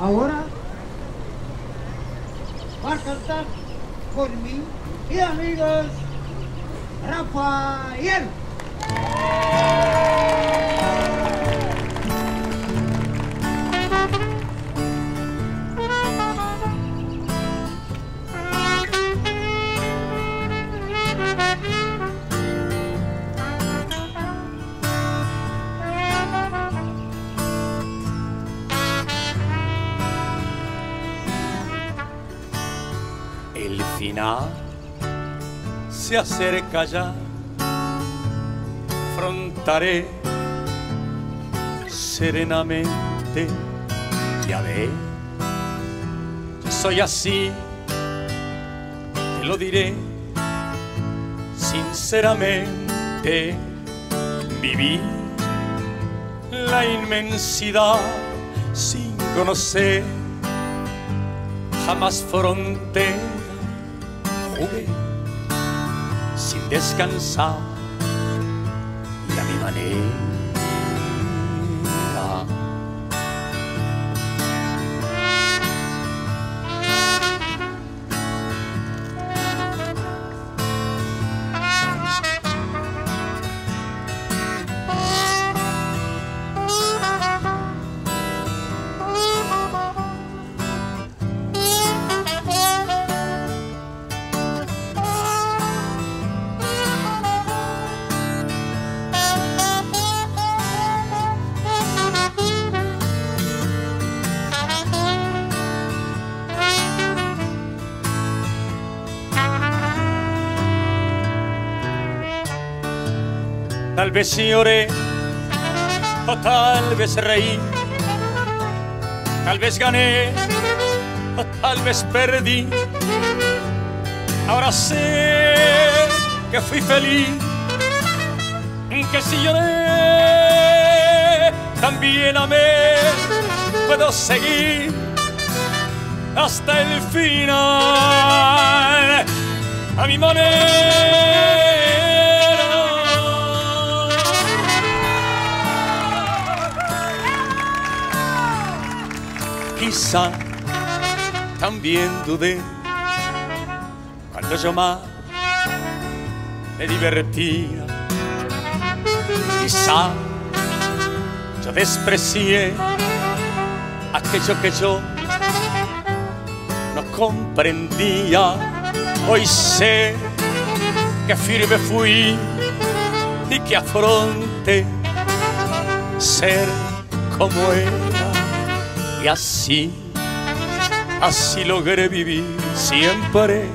Ahora va a cantar por mí y amigos Rafael. Final se acerca ya, afrontaré serenamente. Ya ve, soy así, te lo diré sinceramente. Viví la inmensidad sin conocer jamás frontera jugué sin descansar y a mi manera. Tal vez lloré o tal vez reí, tal vez gané o tal vez perdí. Ahora sé que fui feliz, que si lloré también amé, puedo seguir hasta el final a mi manera. Quizá también dudé cuando yo más me divertía. Quizá yo desprecié aquello que yo no comprendía. Hoy sé que firme fui y que afronté ser como era. Y así, así logré vivir siempre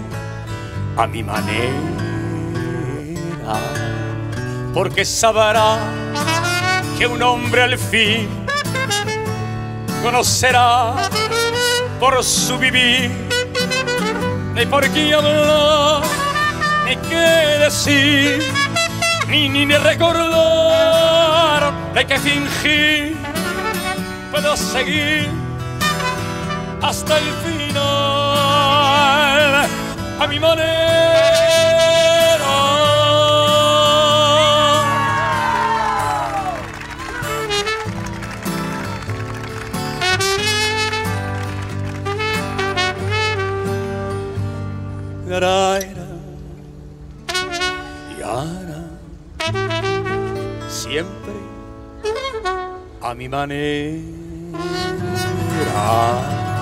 a mi manera. Porque sabrá que un hombre al fin conocerá por su vivir, ni por qué hablar, ni qué decir, ni, ni, ni recordar, hay que fingir puedo seguir hasta el final a mi manera. Garaira, siempre a mi manera. 음, 음, 음, 아.